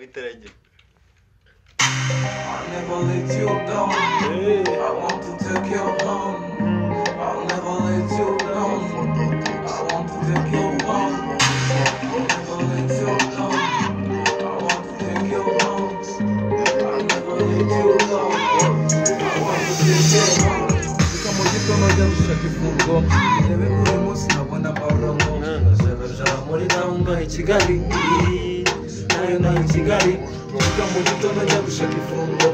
Bitarajya. I'll never let you down. I want to take you home. I'll never let you down. I want to take you home. I'll never let you down. I want to take you home. I'll never let you down. I want to take you home. Njya gushaka ifunguro ndebe uyu munsi nabona amarongo ndajebeja muri gahunda i Kigali nayo nayo i Kigali. Reka mu gitondo njya gushaka ifunguro.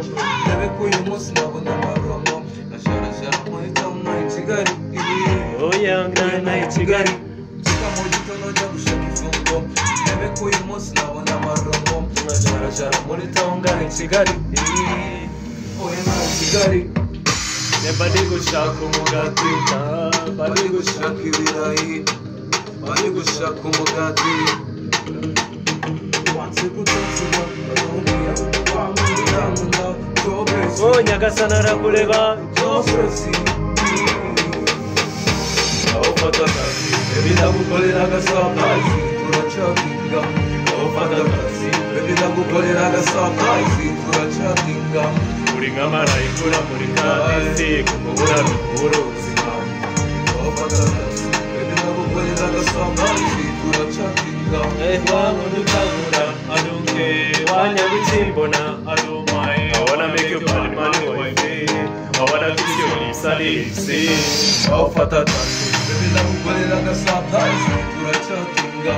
Ndebe ko uyu munsi nabona amarongo ndajarajara muri gahunda i Kigali. Oya nayo nayo Kigali. Reka mu gitondo njya gushaka ifunguro. Ndebe ko uyu munsi nabona amarongo ndajarajara muri gahunda i Kigali. Oya nayo Kigali. Bari gushaka umugati bari gushaka ibirayi. Bari gushaka umugati wanze gutozwa baramubwira wamwiranga jobesi Oh nyagasana arakureba jobesi aho ufata akazi bebi ndagukorera agasakazi turacakinga aho ufata akazi bebi ndagukorera agasakazi turacakinga uri nka marayika uramurika isi kumubura rukura ubuzima aho ufata akazi bebi ndagukorera agasakazi turacakinga wangu dukangura aduke wanyagukimbona adumaye I wanna make you bad money wife I wanna kiss you lips and lips aho ufata akazi bebi ndagukorera agasakazi turacakinga